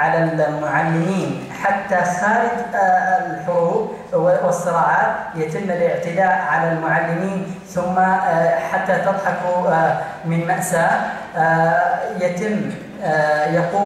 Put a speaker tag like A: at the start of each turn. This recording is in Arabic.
A: على المعلمين. حتى خارج آه، الحروب والصراعات يتم الاعتداء على المعلمين. ثم آه، حتى تضحكوا آه، من مأساة يتم يقوم